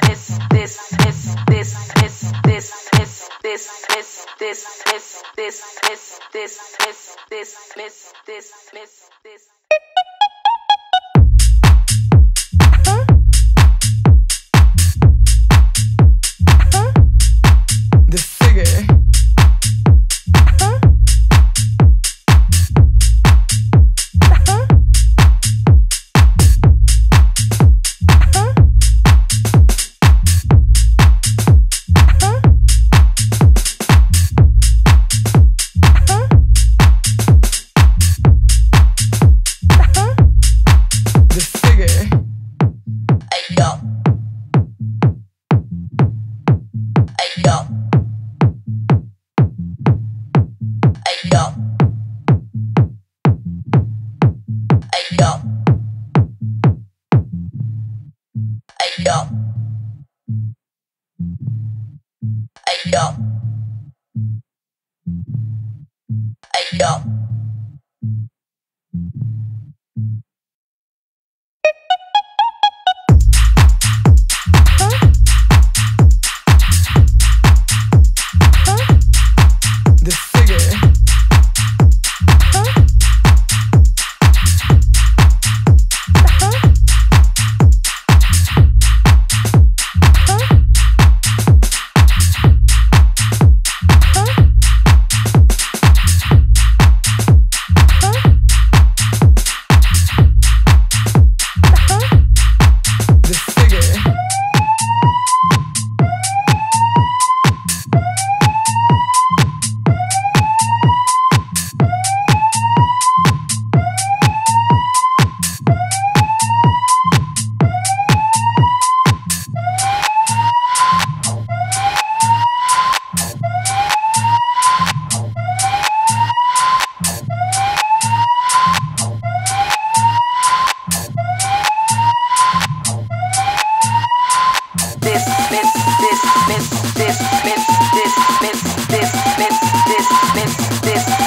this, this. Yeah. this, this.